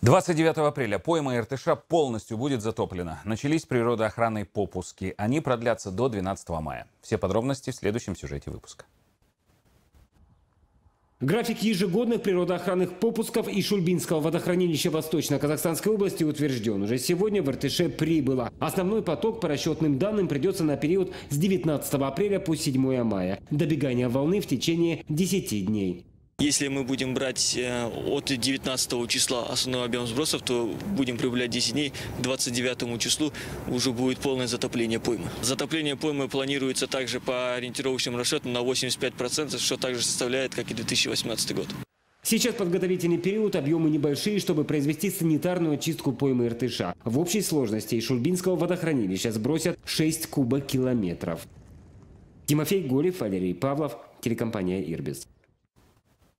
29 апреля пойма Иртыша полностью будет затоплена. Начались природоохранные попуски. Они продлятся до 12 мая. Все подробности в следующем сюжете выпуска. График ежегодных природоохранных попусков и Шульбинского водохранилища Восточно-Казахстанской области утвержден. Уже сегодня в РТШ прибыло. Основной поток по расчетным данным придется на период с 19 апреля по 7 мая. Добегание волны в течение 10 дней. Если мы будем брать э, от 19 числа основной объем сбросов, то будем прибавлять 10 дней. К 29 числу уже будет полное затопление поймы. Затопление поймы планируется также по ориентировочным расчетам на 85%, что также составляет, как и 2018 год. Сейчас подготовительный период, объемы небольшие, чтобы произвести санитарную очистку поймы Иртыша. В общей сложности из Шульбинского водохранилища сбросят 6 кубок километров. Тимофей Голев, Валерий Павлов, телекомпания «Ирбис».